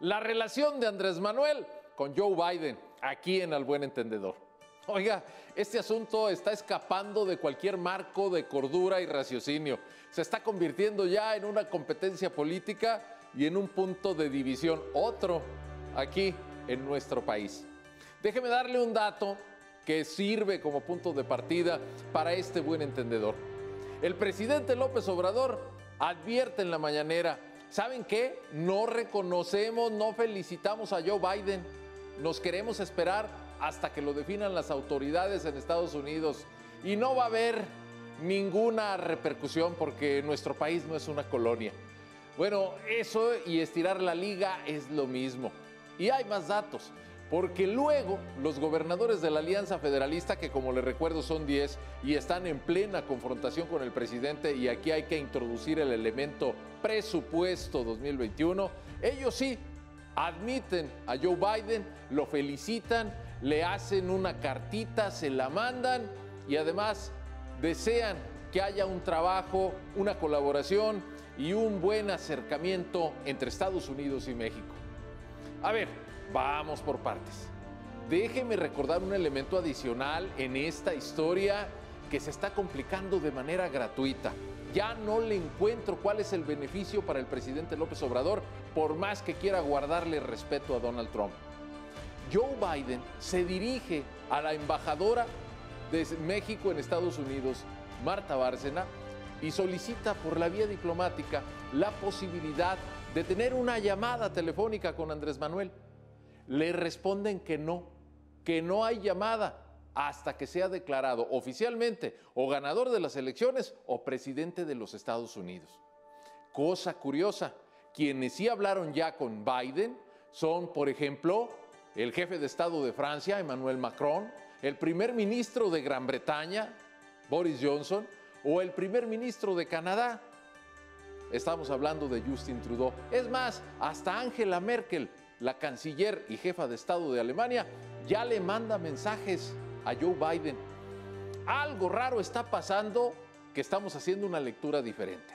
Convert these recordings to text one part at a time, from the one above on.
La relación de Andrés Manuel con Joe Biden, aquí en Al Buen Entendedor. Oiga, este asunto está escapando de cualquier marco de cordura y raciocinio. Se está convirtiendo ya en una competencia política y en un punto de división, otro aquí en nuestro país. Déjeme darle un dato que sirve como punto de partida para este buen entendedor. El presidente López Obrador advierte en la mañanera, ¿saben qué? No reconocemos, no felicitamos a Joe Biden. Nos queremos esperar hasta que lo definan las autoridades en Estados Unidos. Y no va a haber ninguna repercusión porque nuestro país no es una colonia. Bueno, eso y estirar la liga es lo mismo. Y hay más datos, porque luego los gobernadores de la Alianza Federalista, que como les recuerdo son 10 y están en plena confrontación con el presidente, y aquí hay que introducir el elemento presupuesto 2021, ellos sí admiten a Joe Biden, lo felicitan, le hacen una cartita, se la mandan y además desean que haya un trabajo, una colaboración y un buen acercamiento entre Estados Unidos y México. A ver, vamos por partes. Déjeme recordar un elemento adicional en esta historia que se está complicando de manera gratuita. Ya no le encuentro cuál es el beneficio para el presidente López Obrador, por más que quiera guardarle respeto a Donald Trump. Joe Biden se dirige a la embajadora de México en Estados Unidos, Marta Bárcena, y solicita por la vía diplomática la posibilidad de tener una llamada telefónica con Andrés Manuel. Le responden que no, que no hay llamada hasta que sea declarado oficialmente o ganador de las elecciones o presidente de los Estados Unidos. Cosa curiosa, quienes sí hablaron ya con Biden son, por ejemplo, el jefe de Estado de Francia, Emmanuel Macron, el primer ministro de Gran Bretaña, Boris Johnson, o el primer ministro de Canadá. Estamos hablando de Justin Trudeau. Es más, hasta Angela Merkel, la canciller y jefa de Estado de Alemania, ya le manda mensajes a Joe Biden. Algo raro está pasando que estamos haciendo una lectura diferente.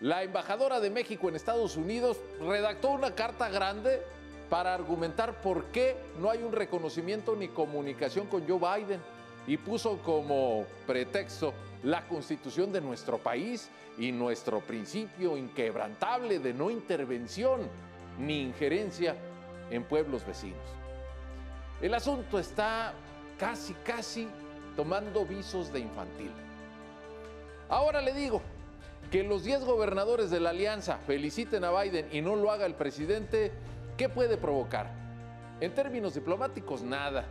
La embajadora de México en Estados Unidos redactó una carta grande para argumentar por qué no hay un reconocimiento ni comunicación con Joe Biden y puso como pretexto la constitución de nuestro país y nuestro principio inquebrantable de no intervención ni injerencia en pueblos vecinos. El asunto está casi, casi tomando visos de infantil. Ahora le digo que los 10 gobernadores de la alianza feliciten a Biden y no lo haga el presidente, ¿qué puede provocar? En términos diplomáticos, nada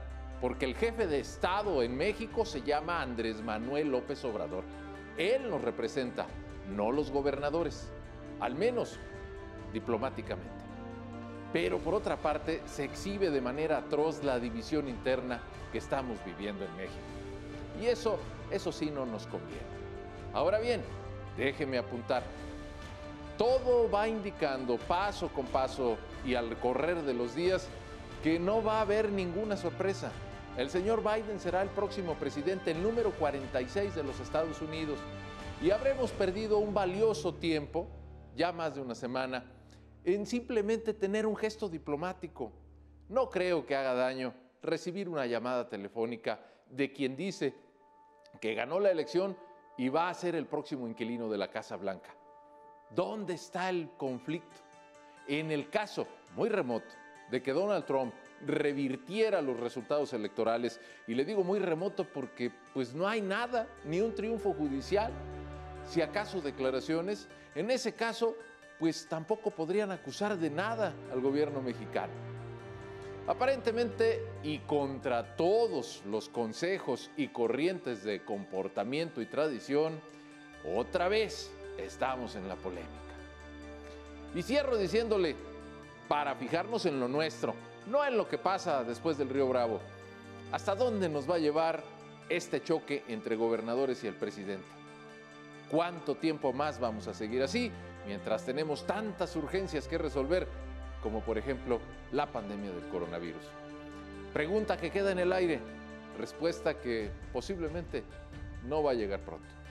porque el jefe de Estado en México se llama Andrés Manuel López Obrador. Él nos representa, no los gobernadores, al menos diplomáticamente. Pero por otra parte, se exhibe de manera atroz la división interna que estamos viviendo en México. Y eso, eso sí no nos conviene. Ahora bien, déjeme apuntar. Todo va indicando paso con paso y al correr de los días que no va a haber ninguna sorpresa. El señor Biden será el próximo presidente, el número 46 de los Estados Unidos, y habremos perdido un valioso tiempo, ya más de una semana, en simplemente tener un gesto diplomático. No creo que haga daño recibir una llamada telefónica de quien dice que ganó la elección y va a ser el próximo inquilino de la Casa Blanca. ¿Dónde está el conflicto? En el caso muy remoto de que Donald Trump revirtiera los resultados electorales. Y le digo muy remoto porque pues no hay nada, ni un triunfo judicial, si acaso declaraciones. En ese caso, pues tampoco podrían acusar de nada al gobierno mexicano. Aparentemente, y contra todos los consejos y corrientes de comportamiento y tradición, otra vez estamos en la polémica. Y cierro diciéndole, para fijarnos en lo nuestro, no en lo que pasa después del río Bravo. ¿Hasta dónde nos va a llevar este choque entre gobernadores y el presidente? ¿Cuánto tiempo más vamos a seguir así mientras tenemos tantas urgencias que resolver, como por ejemplo la pandemia del coronavirus? Pregunta que queda en el aire, respuesta que posiblemente no va a llegar pronto.